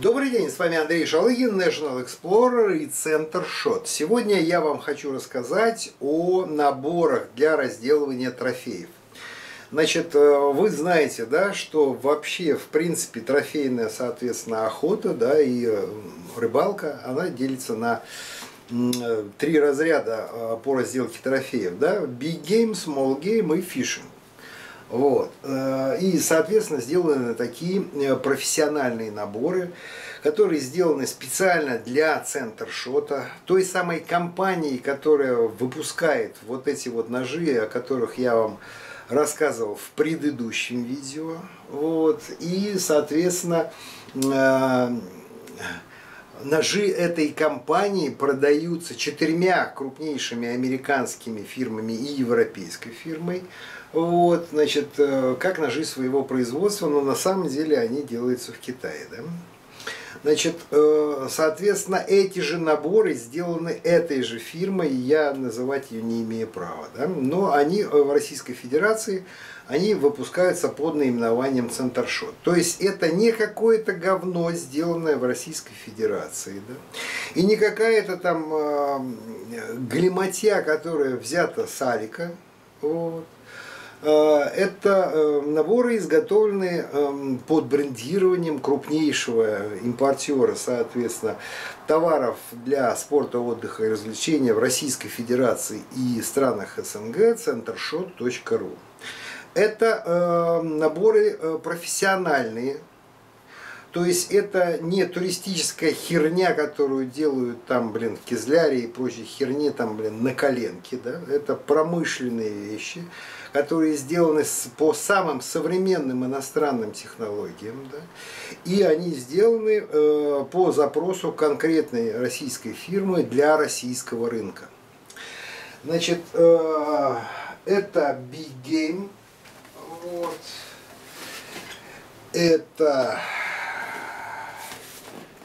Добрый день, с вами Андрей Шалыгин, National Explorer и Center Shot. Сегодня я вам хочу рассказать о наборах для разделывания трофеев. Значит, э, вы знаете, да, что вообще, в принципе, трофейная, соответственно, охота, да, и э, рыбалка, она делится на э, три разряда по разделке трофеев, да, big game, small game и fishing. Вот. Э, и, соответственно, сделаны такие э, профессиональные наборы, которые сделаны специально для Центр Шота, той самой компании, которая выпускает вот эти вот ножи, о которых я вам рассказывал в предыдущем видео. Вот. И, соответственно, э, ножи этой компании продаются четырьмя крупнейшими американскими фирмами и европейской фирмой. Вот, значит, э, как ножи своего производства, но на самом деле они делаются в Китае, да? Значит, э, соответственно, эти же наборы сделаны этой же фирмой, я называть ее не имею права, да? но они э, в Российской Федерации, они выпускаются под наименованием Центршот. То есть это не какое-то говно, сделанное в Российской Федерации, да? и не какая-то там э, глимотья, которая взята с Алика, вот, Э, это э, наборы, изготовленные эм, под брендированием крупнейшего импортера, соответственно, товаров для спорта, отдыха и развлечения в Российской Федерации и странах СНГ centershot.ru. Это э, наборы профессиональные, то есть это не туристическая херня, которую делают там, блин, в Кизляре и прочей херни, там, блин, на коленке, да. Это промышленные вещи, которые сделаны по самым современным иностранным технологиям, да. И они сделаны э, по запросу конкретной российской фирмы для российского рынка. Значит, э, это Big Game, вот. Это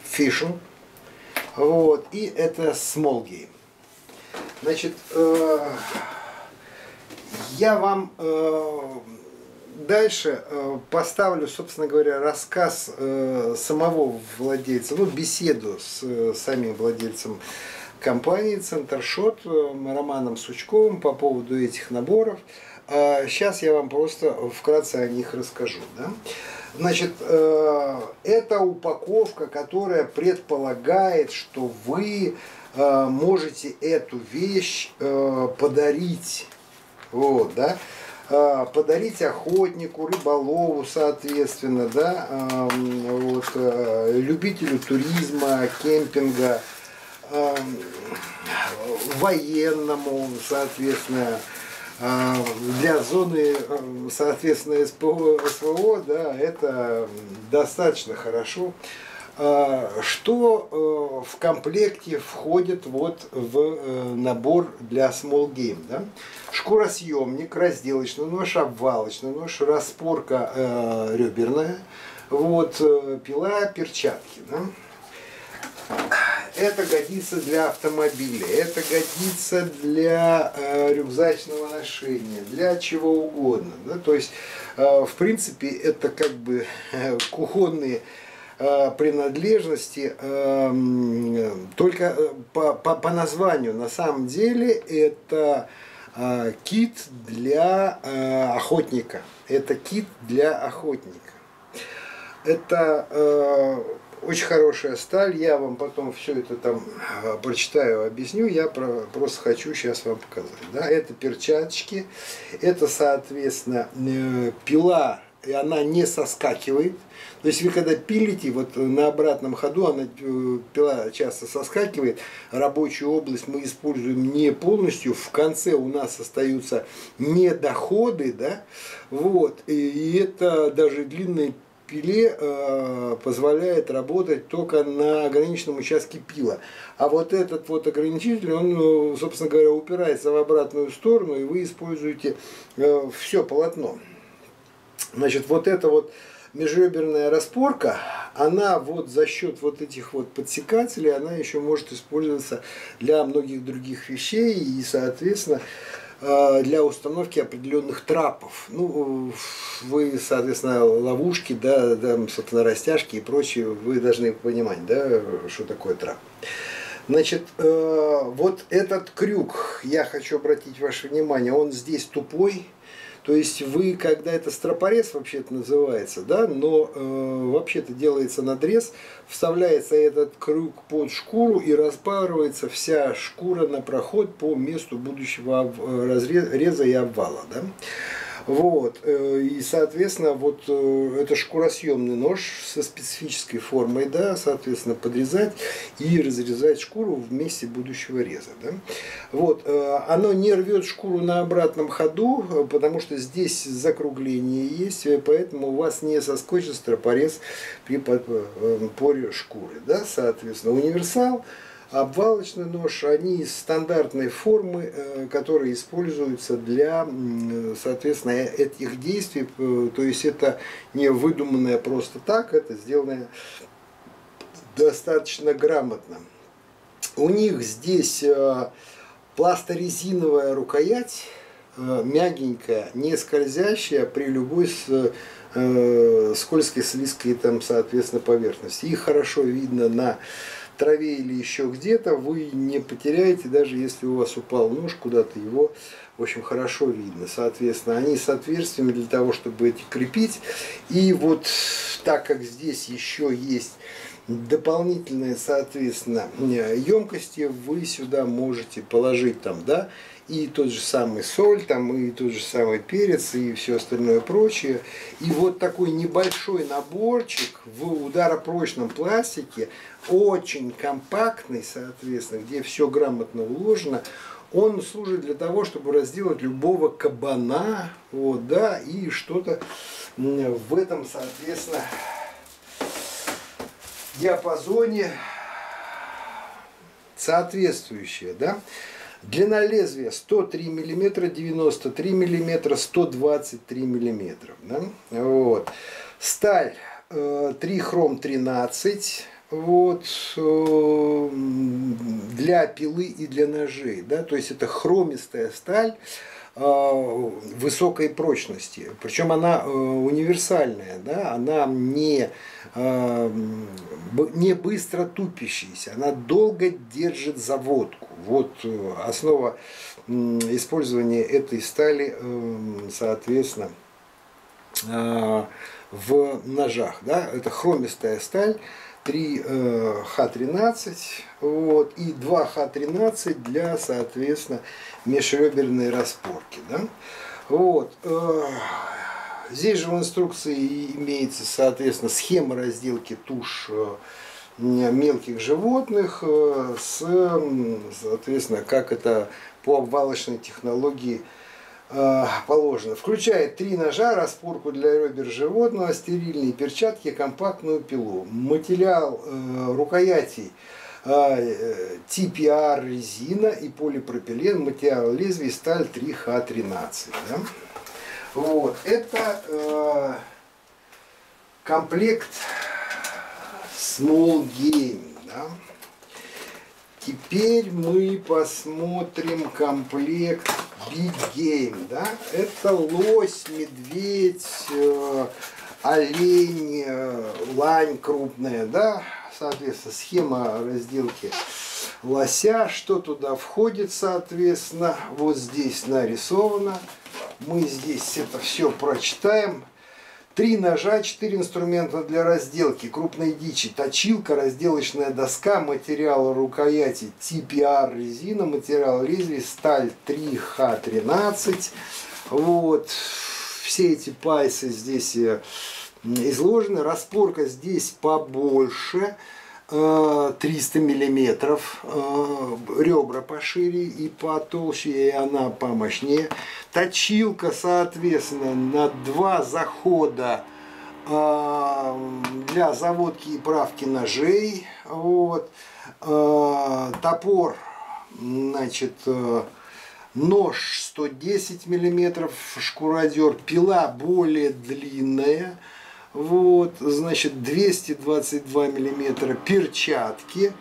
Fishing. Вот, и это Game. Значит, э, я вам э, дальше э, поставлю, собственно говоря, рассказ самого владельца, ну, беседу с самим владельцем компании Центршот Романом Сучковым по поводу этих наборов. Сейчас я вам просто вкратце о них расскажу. Да? Значит, э, это упаковка, которая предполагает, что вы э, можете эту вещь э, подарить. Вот, да? подарить охотнику, рыболову, соответственно, да, вот, любителю туризма, кемпинга, военному, соответственно, а, для зоны, э, соответственно, СПО, СВО, да, это достаточно хорошо. А, что э, в комплекте входит вот в э, набор для small game? Да? Шкуросъемник, разделочный нож, обвалочный нож, распорка реберная, вот, пила, перчатки. Да? Это годится для автомобиля, это годится для э, рюкзачного ношения, для чего угодно. Да? То есть, э, в принципе, это как бы э, кухонные э, принадлежности э, только э, по, по, по названию. На самом деле это э, кит для охотника. Это кит для охотника. Это очень хорошая сталь, я вам потом все это там а, прочитаю, объясню, я про, просто хочу сейчас вам показать. Да? Это перчаточки, это, соответственно, э, пила, и она не соскакивает. То есть вы когда пилите, вот на обратном ходу она э, пила часто соскакивает, рабочую область мы используем не полностью, в конце у нас остаются недоходы, да, вот, и это даже длинные пиле э, позволяет работать только на ограниченном участке пила. А вот этот вот ограничитель, он, ну, собственно говоря, упирается в обратную сторону, и вы используете э, все полотно. Значит, вот эта вот межреберная распорка, она вот за счет вот этих вот подсекателей, она еще может использоваться для многих других вещей, и, соответственно, э, для установки определенных трапов. Ну, вы, соответственно, ловушки, да, да, собственно, растяжки и прочее, вы должны понимать, да, что такое трап. Значит, э, вот этот крюк, я хочу обратить ваше внимание, он здесь тупой, то есть вы, когда это стропорез вообще это называется, да, но э, вообще это делается надрез, вставляется этот крюк под шкуру и распарывается вся шкура на проход по месту будущего разреза и обвала, да. Вот. Э, и, соответственно, вот э, это шкуросъемный нож со специфической формой, да, соответственно, подрезать и разрезать шкуру в месте будущего реза. Да. Вот. Э, оно не рвет шкуру на обратном ходу, потому что здесь закругление есть, поэтому у вас не соскочит стропорез при поре шкуры. Да, соответственно, универсал обвалочный нож, они из стандартной формы, э, которые используются для, соответственно, этих действий. Э, то есть это не выдуманное просто так, это сделано достаточно грамотно. У них здесь э, пласторезиновая рукоять, мягенькая, не скользящая при любой скользкой, слизкой там, соответственно, поверхности. Их хорошо видно на траве или еще где-то, вы не потеряете, даже если у вас упал нож куда-то, его, в общем, хорошо видно. Соответственно, они с отверстиями для того, чтобы эти крепить. И вот так как здесь еще есть дополнительные, соответственно, емкости, вы сюда можете положить там, да, и тот же самый соль, там, и тот же самый перец, и все остальное прочее. И вот такой небольшой наборчик в ударопрочном пластике, очень компактный, соответственно, где все грамотно уложено, он служит для того, чтобы разделать любого кабана, вот, да, и что-то в этом, соответственно, диапазоне соответствующее, да. Длина лезвия 103 мм, 93 мм, 123 мм. Да? Вот. Сталь 3 э, хром 13 вот, э, для пилы и для ножей. Да? То есть это хромистая сталь высокой прочности. Причем она э, универсальная, да? она не, э, не быстро тупящаяся, она долго держит заводку. Вот основа использования этой стали, соответственно, в ножах. Да? Это хромистая сталь, 3 Х13 вот, и 2 Х13 для, соответственно, межреберной распорки. Да? Вот. Э, здесь же в инструкции имеется, соответственно, схема разделки туш э, мелких животных э, с, соответственно, как это по обвалочной технологии положено. Включает три ножа, распорку для ребер животного, стерильные перчатки, компактную пилу. Материал рукоятей TPR э, резина и полипропилен, материал лезвия сталь 3Х13. Да? Вот. Это э, комплект Small Game. Да? Теперь мы посмотрим комплект Game. Да? Это лось, медведь, э, олень, э, лань крупная. Да? соответственно, схема разделки лося, что туда входит, соответственно, вот здесь нарисовано. Мы здесь это все прочитаем. Три ножа, четыре инструмента для разделки крупной дичи, точилка, разделочная доска, материал рукояти TPR резина, материал лезвия, сталь 3Х13. Вот. Все эти пайсы здесь э, изложены. Распорка здесь побольше, 300 э, миллиметров, э, ребра пошире и потолще, и она помощнее. Точилка, соответственно, на два захода э, для заводки и правки ножей. Вот. Топор, значит, нож 110 миллиметров, шкуродер, пила более длинная, вот, значит, 222 миллиметра перчатки,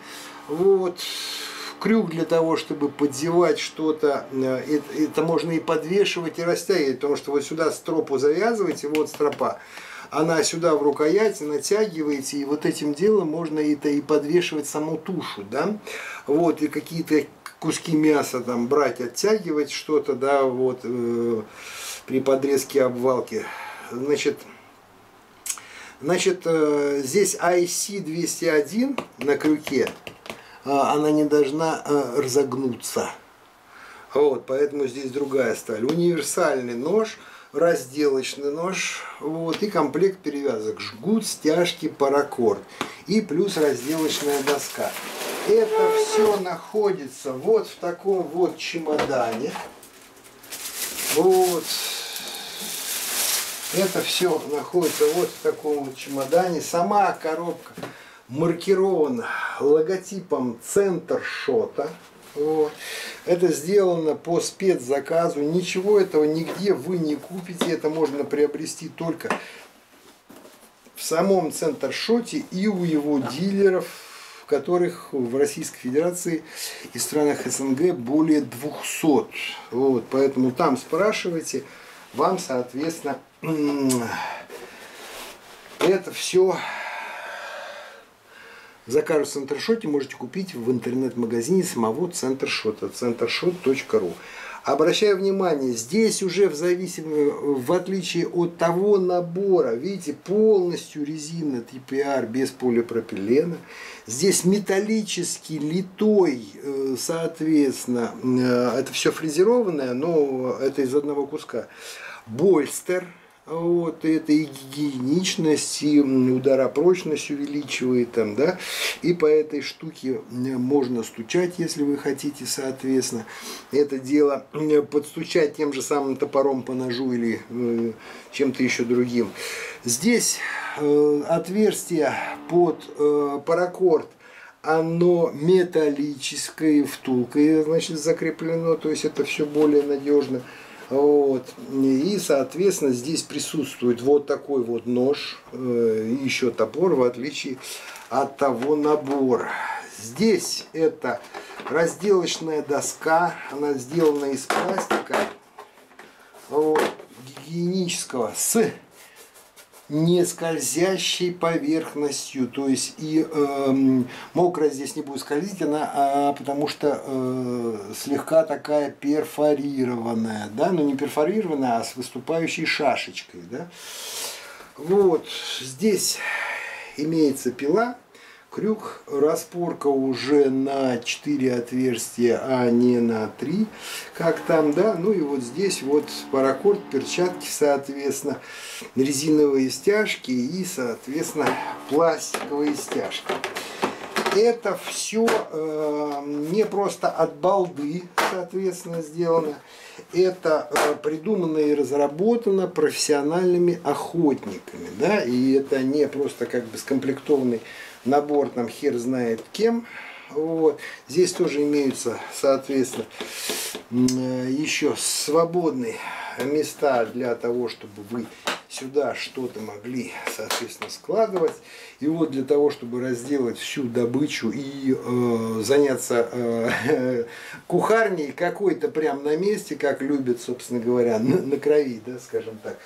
вот, крюк для того, чтобы поддевать что-то, это, это можно и подвешивать, и растягивать, потому что вот сюда стропу завязываете, вот стропа, она сюда в рукоять натягиваете, и вот этим делом можно это и подвешивать саму тушу, да, вот, и какие-то куски мяса там брать, оттягивать что-то, да, вот, э, при подрезке обвалки. Значит, значит э, здесь IC201 на крюке, э, она не должна э, разогнуться. Вот, поэтому здесь другая сталь. Универсальный нож, разделочный нож, вот, и комплект перевязок. Жгут, стяжки, паракорд. И плюс разделочная доска. Это все находится вот в таком вот чемодане. Вот. Это все находится вот в таком вот чемодане. Сама коробка маркирована логотипом Центр Шота. Вот. Это сделано по спецзаказу. Ничего этого нигде вы не купите. Это можно приобрести только в самом Центр Шоте и у его дилеров в которых в Российской Федерации и странах СНГ более 200. Вот, поэтому там спрашивайте, вам, соответственно, это все закажут в Центршоте, можете купить в интернет-магазине самого Центршота, centershot.ru. Обращаю внимание, здесь уже в зависимости, в отличие от того набора, видите, полностью резина TPR без полипропилена. Здесь металлический, литой, э, соответственно, э, это все фрезерованное, но это из одного куска. Больстер – вот, это и гигиеничность, и ударопрочность увеличивает там, да, и по этой штуке можно стучать, если вы хотите, соответственно, это дело подстучать тем же самым топором по ножу или э, чем-то еще другим. Здесь э, отверстие под э, паракорд оно металлическое, втулкой, значит, закреплено, то есть это все более надежно. Вот. И, соответственно, здесь присутствует вот такой вот нож, э, еще топор, в отличие от того набора. Здесь это разделочная доска, она сделана из пластика вот, гигиенического с не скользящей поверхностью, то есть и э, мокрая здесь не будет скользить, она, а, потому что э, слегка такая перфорированная, да, но не перфорированная, а с выступающей шашечкой, да. Вот здесь имеется пила, крюк, распорка уже на 4 отверстия, а не на 3, как там, да, ну и вот здесь вот паракорд, перчатки, соответственно, резиновые стяжки и, соответственно, пластиковые стяжки. Это все э, не просто от балды, соответственно, сделано. Это э, придумано и разработано профессиональными охотниками. Да? И это не просто как бы скомплектованный набор там хер знает кем. Вот. Здесь тоже имеются, соответственно, э, еще свободные места для того, чтобы вы сюда что-то могли, соответственно, складывать. И вот для того, чтобы разделать всю добычу и э, заняться э, кухарней какой-то прям на месте, как любят, собственно говоря, на, на крови, да, скажем так.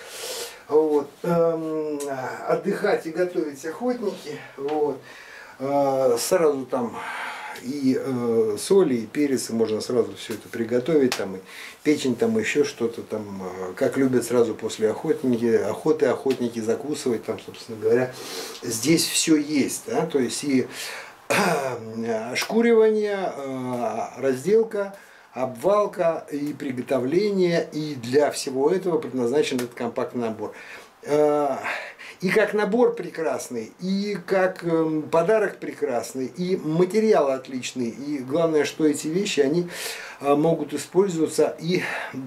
Вот. Эм, отдыхать и готовить охотники. Вот. Э, сразу там и э, соли, и перец, можно сразу все это приготовить, там, и печень, там, еще что-то там, э, как любят сразу после охотники, охоты охотники закусывать, там, собственно говоря, здесь все есть, да, то есть и э, шкуривание, разделка, обвалка и приготовление, и для всего этого предназначен этот компактный набор. Э, и как набор прекрасный, и как эм, подарок прекрасный, и материал отличный. И главное, что эти вещи, они э, могут использоваться и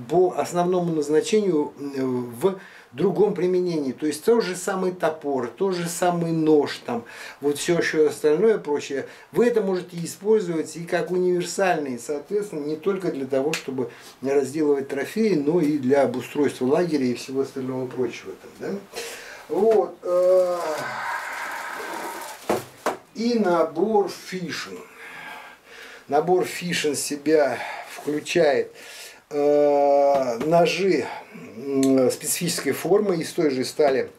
по основному назначению э, в другом применении. То есть тот же самый топор, тот же самый нож, там, вот все еще остальное прочее, вы это можете использовать и как универсальный, соответственно, не только для того, чтобы разделывать трофеи, но и для обустройства лагеря и всего остального прочего. Там, да? Вот. Э, и набор фишинг. Набор Фишин себя включает ножи специфической формы из той же стали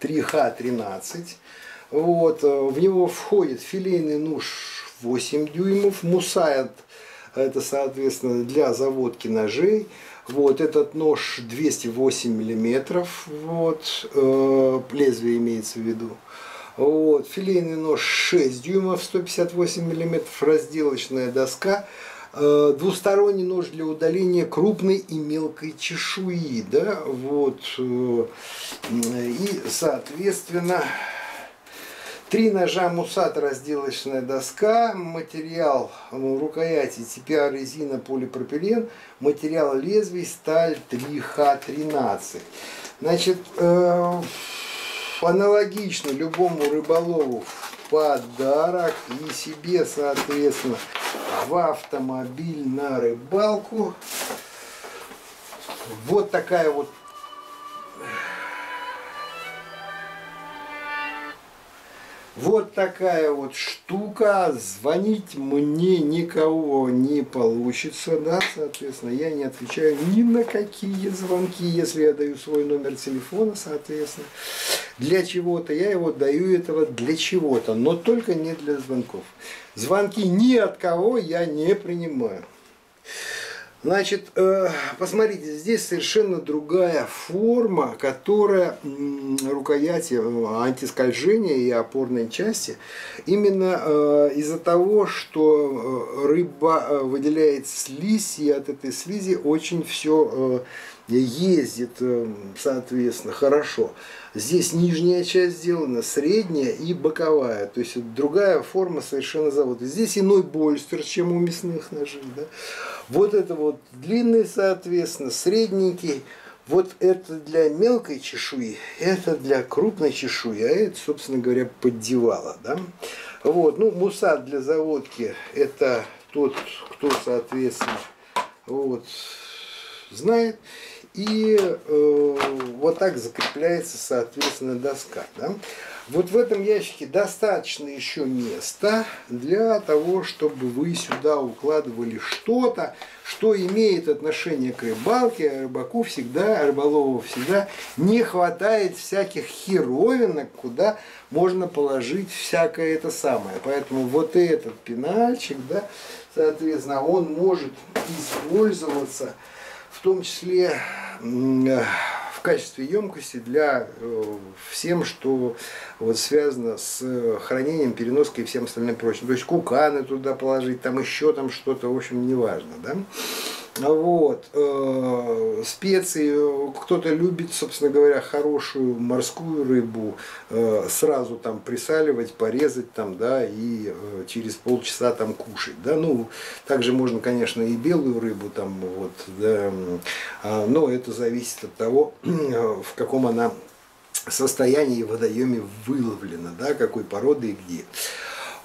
3Х13. Вот, э, в него входит филейный нож 8 дюймов, мусает это, соответственно, для заводки ножей. Вот этот нож 208 миллиметров, вот, э, лезвие имеется в виду. Вот, филейный нож 6 дюймов, 158 миллиметров, разделочная доска. Э, двусторонний нож для удаления крупной и мелкой чешуи, да, вот, э, и, соответственно, Три ножа Мусат разделочная доска, материал ну, рукояти TPA резина полипропилен, материал лезвий сталь 3Х13. Значит, аналогично любому рыболову в подарок и себе, соответственно, в автомобиль на рыбалку. Вот такая вот Вот такая вот штука. Звонить мне никого не получится, да, соответственно, я не отвечаю ни на какие звонки, если я даю свой номер телефона, соответственно. Для чего-то я его даю этого для чего-то, но только не для звонков. Звонки ни от кого я не принимаю. Значит, э, посмотрите, здесь совершенно другая форма, которая рукояти э, антискольжения и опорной части, именно э, из-за того, что рыба выделяет слизь, и от этой слизи очень все ездит, соответственно, хорошо. Здесь нижняя часть сделана, средняя и боковая. То есть другая форма совершенно завода. Здесь иной больстер, чем у мясных ножей. Да? Вот это вот длинный, соответственно, средненький. Вот это для мелкой чешуи, это для крупной чешуи, а это, собственно говоря, поддевало. Да? Вот, ну, мусат для заводки это тот, кто, соответственно, вот, знает. И э, вот так закрепляется, соответственно, доска. Да? Вот в этом ящике достаточно еще места для того, чтобы вы сюда укладывали что-то, что имеет отношение к рыбалке, а рыбаку всегда, рыболову всегда не хватает всяких херовинок, куда можно положить всякое это самое. Поэтому вот этот пенальчик, да, соответственно, он может использоваться в том числе в качестве емкости для э, всем, что вот связано с хранением, переноской и всем остальным прочим. То есть куканы туда положить, там еще там что-то, в общем, неважно. Да? Вот. Э, специи. Кто-то любит, собственно говоря, хорошую морскую рыбу. Э, сразу там присаливать, порезать там, да, и э, через полчаса там кушать. Да? Ну, также можно, конечно, и белую рыбу там, вот, да, а, но это зависит от того, в каком она состоянии в водоеме выловлена, да, какой породы и где.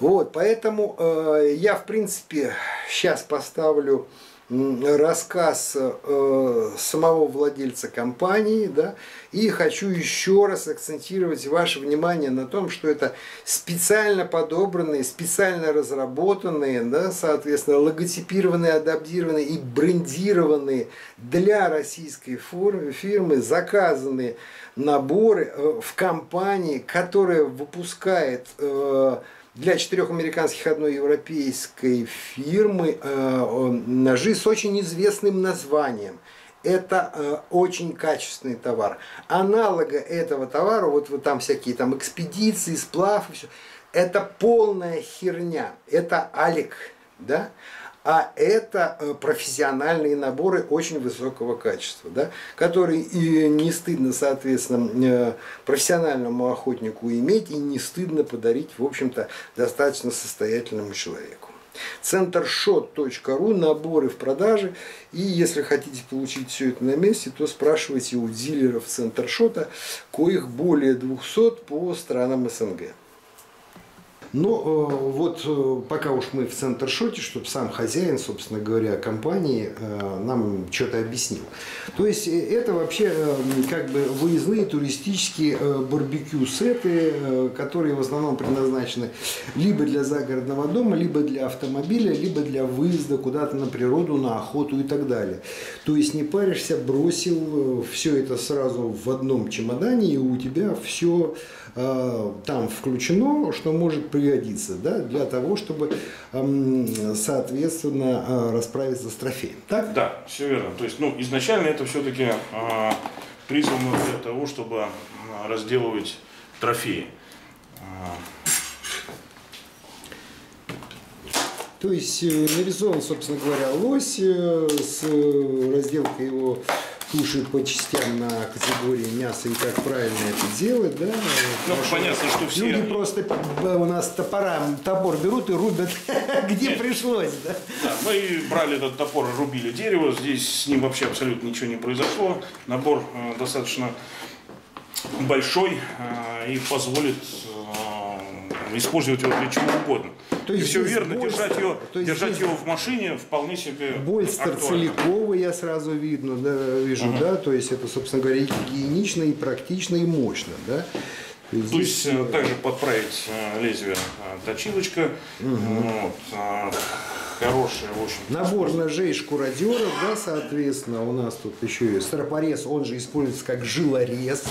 Вот, поэтому э, я, в принципе, сейчас поставлю рассказ э, самого владельца компании, да, и хочу еще раз акцентировать ваше внимание на том, что это специально подобранные, специально разработанные, да, соответственно, логотипированные, адаптированные и брендированные для российской фирмы, заказанные наборы э, в компании, которая выпускает э, для четырех американских одной европейской фирмы э, ножи с очень известным названием. Это э, очень качественный товар. Аналога этого товара, вот, вот там всякие там экспедиции, сплав и все, это полная херня. Это Алик, да? А это э, профессиональные наборы очень высокого качества, да, которые и не стыдно, соответственно, э, профессиональному охотнику иметь, и не стыдно подарить, в общем-то, достаточно состоятельному человеку. Центршот.ру, наборы в продаже. И если хотите получить все это на месте, то спрашивайте у дилеров Центршота, коих более 200 по странам СНГ. Но э, вот э, пока уж мы в центр-шоте, чтобы сам хозяин, собственно говоря, компании э, нам что-то объяснил. То есть это вообще как бы выездные туристические барбекю-сеты, которые в основном предназначены либо для загородного дома, либо для автомобиля, либо для выезда куда-то на природу, на охоту и так далее. То есть не паришься, бросил все это сразу в одном чемодане, и у тебя все Э, там включено, что может пригодиться да, для того, чтобы, эм, соответственно, э, расправиться с трофеем. Так? Да, все верно. То есть, ну, изначально это все-таки э, призвано для того, чтобы разделывать трофеи. То есть нарисован, собственно говоря, лось с разделкой его кушают по частям на категории мяса и как правильно это делать, да. Ну, понятно, что все... Люди просто у нас топорам, топор берут и рубят, где Нет. пришлось, да. да. Мы брали этот топор, рубили дерево, здесь с ним вообще абсолютно ничего не произошло. Набор э, достаточно большой э, и позволит э, использовать его для чего угодно. То есть и все верно, Больстер, держать, ее, то есть держать его в машине вполне себе Больстер целиковый я сразу видно, да, вижу, угу. да, то есть это, собственно говоря, и гигиенично, и практично, и мощно, да. То есть, Здесь... то есть э, также подправить э, лезвие э, точилочка, угу. вот, хорошая, в общем. Набор ножей шкуродеров, да, соответственно, у нас тут еще и стропорез, он же используется как жилорез.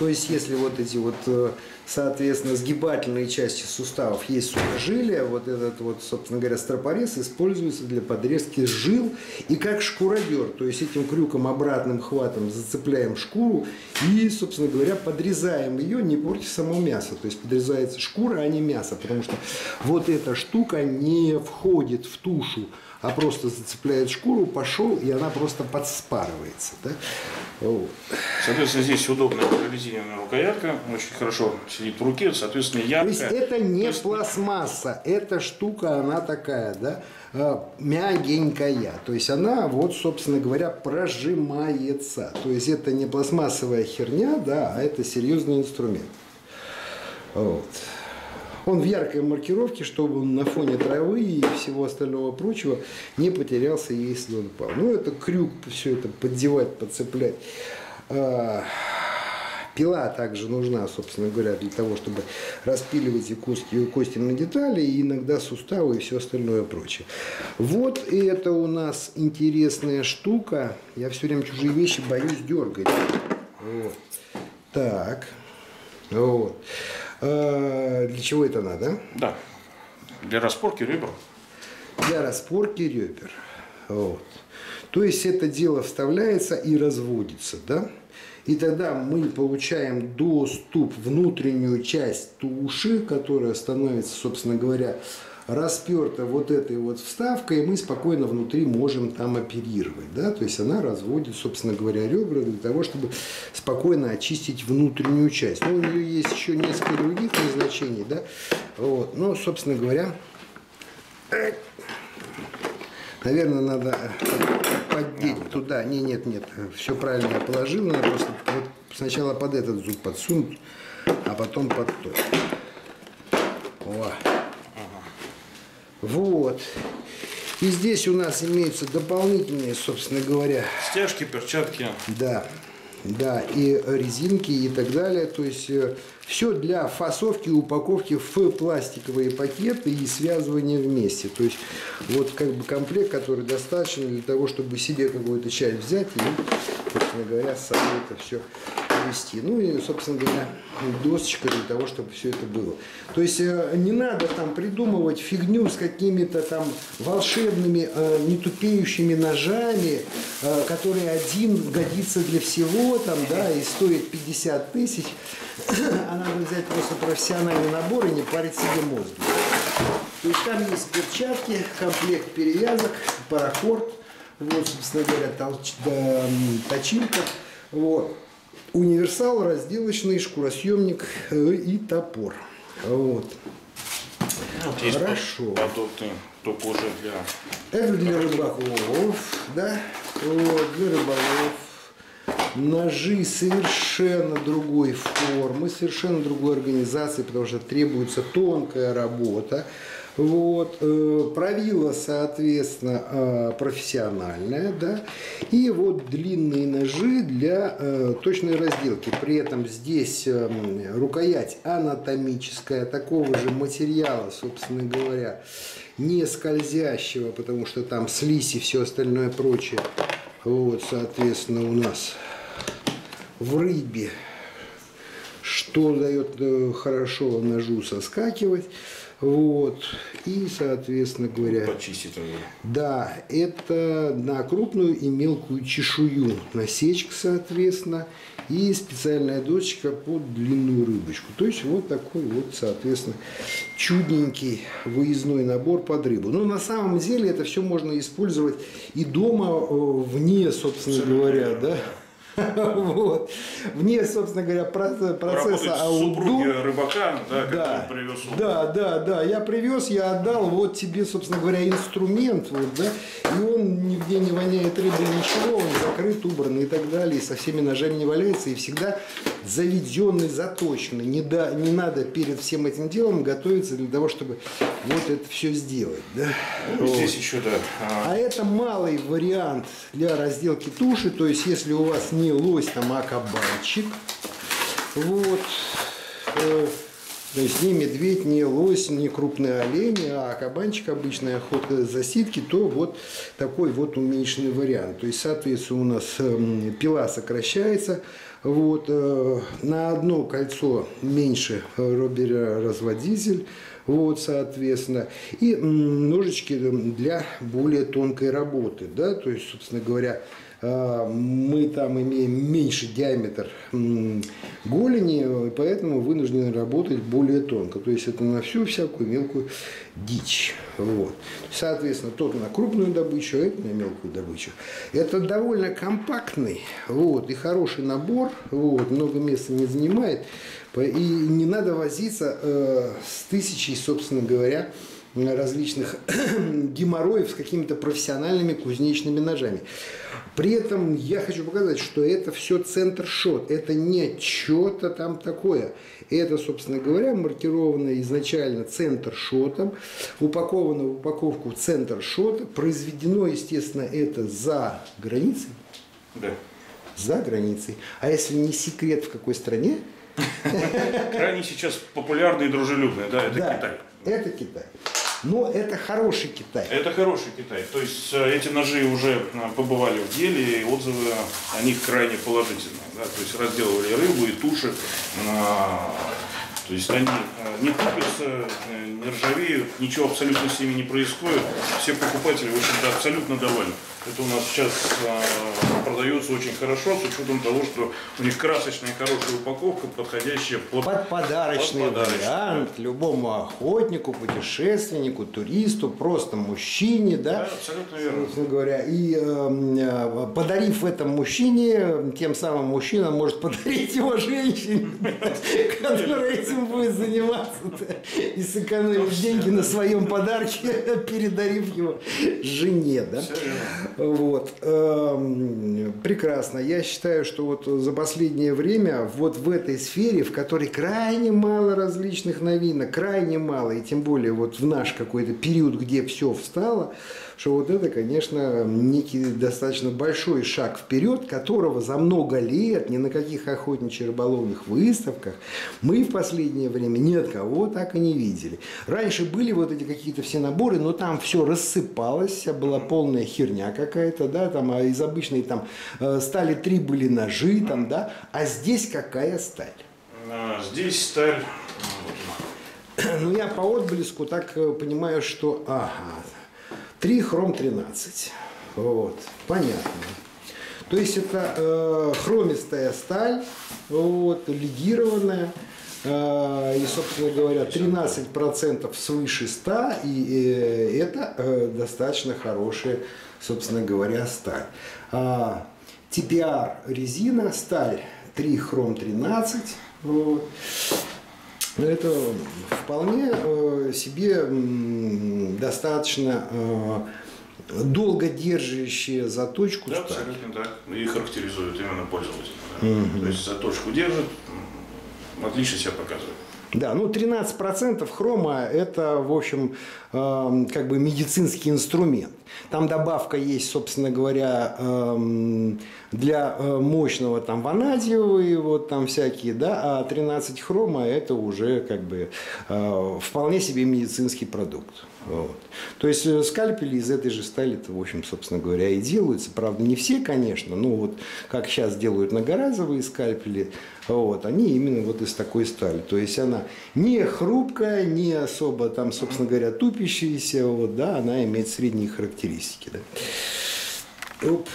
То есть, если вот эти вот, э, соответственно, сгибательные части суставов есть сухожилия, вот этот вот, собственно говоря, стропорез используется для подрезки жил и как шкуродер. То есть, этим крюком обратным хватом зацепляем шкуру и, собственно говоря, подрезаем ее, не портя само мясо. То есть, подрезается шкура, а не мясо, потому что вот эта штука не входит в тушу а просто зацепляет шкуру, пошел, и она просто подспарывается. Да? Соответственно, здесь удобная резиновая рукоятка, очень хорошо сидит в руке, соответственно, яркая. То есть это не есть... пластмасса, эта штука, она такая, да, а, мягенькая. То есть она, вот, собственно говоря, прожимается. То есть это не пластмассовая херня, да, а это серьезный инструмент. Вот. Он в яркой маркировке, чтобы он на фоне травы и всего остального прочего не потерялся, если он упал. Ну, это крюк, все это поддевать, подцеплять. А, пила также нужна, собственно говоря, для того, чтобы распиливать и кости, и кости на детали, и иногда суставы и все остальное прочее. Вот это у нас интересная штука. Я все время чужие вещи боюсь дергать. Вот. Так. Вот. А, для чего это надо? Да. Для распорки ребер. Для распорки ребер. Вот. То есть это дело вставляется и разводится, да? И тогда мы получаем доступ в внутреннюю часть туши, которая становится, собственно говоря, расперта вот этой вот вставкой, и мы спокойно внутри можем там оперировать. Да? То есть она разводит, собственно говоря, ребра для того, чтобы спокойно очистить внутреннюю часть. Но у нее есть еще несколько других назначений. Да? Вот. Но, собственно говоря, наверное, надо поддеть туда. Не, нет, нет, все правильно я положил. Надо просто вот сначала под этот зуб подсунуть, а потом под тот. О. Вот. И здесь у нас имеются дополнительные, собственно говоря... Стяжки, перчатки. Да. Да, и резинки и так далее. То есть э, все для фасовки и упаковки в пластиковые пакеты и связывания вместе. То есть вот как бы комплект, который достаточно для того, чтобы себе какую-то часть взять и, собственно говоря, с собой это все вести. Ну и, собственно говоря, досочка для того, чтобы все это было. То есть э, не надо там придумывать фигню с какими-то там волшебными, э, нетупеющими ножами, э, которые один годится для всего там, да, и стоит 50 тысяч. А надо взять просто профессиональный набор и не парить себе мозги. То есть там есть перчатки, комплект перевязок, паракорд, вот, собственно говоря, толч, точилка. Вот универсал, разделочный, шкуросъемник э, и топор. Вот. Вот есть Хорошо. продукты, только уже для... Это для рыбаков, да, вот, для рыбаков. ножи совершенно другой формы, совершенно другой организации, потому что требуется тонкая работа. Вот, э, правило, соответственно, э, профессиональное, да, и вот длинные ножи для э, точной разделки. При этом здесь э, рукоять анатомическая, такого же материала, собственно говоря, не скользящего, потому что там слизь и все остальное прочее. Вот, соответственно, у нас в рыбе, что дает хорошо ножу соскакивать. Вот. И, соответственно говоря... Почистить его. Да, это на крупную и мелкую чешую насечка, соответственно, и специальная досочка под длинную рыбочку. То есть вот такой вот, соответственно, чудненький выездной набор под рыбу. Но на самом деле это все можно использовать и дома, э, вне, собственно говоря, да. Вот. Вне, собственно говоря, процесса аутдор. супруги рыбака, да, Да, привез да, да, да. Я привез, я отдал, вот тебе, собственно говоря, инструмент, вот, да, и он нигде не воняет рыбой, ничего, он закрыт, убран и так далее, и со всеми ножами не валяется, и всегда заведенный, заточенный. Не, да, не надо перед всем этим делом готовиться для того, чтобы вот это все сделать, да. Ну, Вот. Здесь еще, да, а, А это малый вариант для разделки туши, то есть если у вас не лось там, а кабанчик, вот, э, то есть не медведь, не лось, не крупный олень, а кабанчик обычная охота за ситки, то вот такой вот уменьшенный вариант. То есть, соответственно, у нас эм, пила сокращается, вот, э, на одно кольцо меньше робера разводитель, вот, соответственно, и ножички для более тонкой работы, да, то есть, собственно говоря, а, мы там имеем меньше диаметр голени, и поэтому вынуждены работать более тонко. То есть это на всю всякую мелкую дичь. Вот. Соответственно, тот на крупную добычу, а это на мелкую добычу. Это довольно компактный вот, и хороший набор, вот, много места не занимает. И не надо возиться э, с тысячей, собственно говоря, различных геморроев с какими-то профессиональными кузнечными ножами. При этом я хочу показать, что это все центр-шот, это не что-то там такое. Это, собственно говоря, маркировано изначально центр-шотом, упаковано в упаковку центр-шота, произведено, естественно, это за границей, да. за границей. А если не секрет, в какой стране? Крайне сейчас популярный и дружелюбный, да, это Да, Китай. Это Китай. Но это хороший Китай. Это хороший Китай. То есть э, эти ножи уже э, побывали в деле, и отзывы о них крайне положительные. Да? То есть разделывали рыбу и туши. То есть они э, не тупятся, э, не ржавеют, ничего абсолютно с ними не происходит. Все покупатели, в общем-то, абсолютно довольны. Это у нас сейчас э, продается очень хорошо, с учетом того, что у них красочная хорошая упаковка, подходящая под... Под подарочный Под подарочный, вариант любому охотнику, путешественнику, туристу, просто мужчине, да? Да, абсолютно верно. Говоря, и эм, э, подарив это мужчине, тем самым мужчина может подарить его женщине, которая этим будет заниматься да, и сэкономить деньги на своем подарке, передарив его жене, да? Вот. Эм, Прекрасно. Я считаю, что вот за последнее время вот в этой сфере, в которой крайне мало различных новинок, крайне мало, и тем более вот в наш какой-то период, где все встало, что вот это, конечно, некий достаточно большой шаг вперед, которого за много лет ни на каких охотничьих рыболовных выставках мы в последнее время ни от кого так и не видели. Раньше были вот эти какие-то все наборы, но там все рассыпалось, вся была полная херня какая-то, да, там а из обычной там э, стали три были ножи, там, да, а здесь какая сталь? А, Здесь сталь, а. Ну, я по отблеску так э, понимаю, что, ага, 3 хром 13. Вот, понятно. То есть это э, хромистая сталь, вот, легированная, и, собственно говоря, 13% свыше 100, и э, это э, достаточно хорошая, собственно говоря, сталь. А, TPR резина, сталь 3 хром 13, вот. Но это вполне э, себе достаточно э, долго держащие заточку Да, сталь. абсолютно так. И характеризует именно пользователя. да. То есть заточку держит, отлично себя показывает. Да, ну 13% хрома это, в общем, эм, как бы медицинский инструмент. Там добавка есть, собственно говоря, эм, для э, мощного там ванадиевые вот там всякие, да, а 13 хрома это уже как бы э, вполне себе медицинский продукт. Вот. То есть э, скальпели из этой же стали, в общем, собственно говоря, и делаются. Правда, не все, конечно, но вот как сейчас делают многоразовые скальпели, вот, они именно вот из такой стали. То есть она не хрупкая, не особо там, собственно говоря, тупящаяся, вот, да, она имеет средние характеристики. Да. Оп.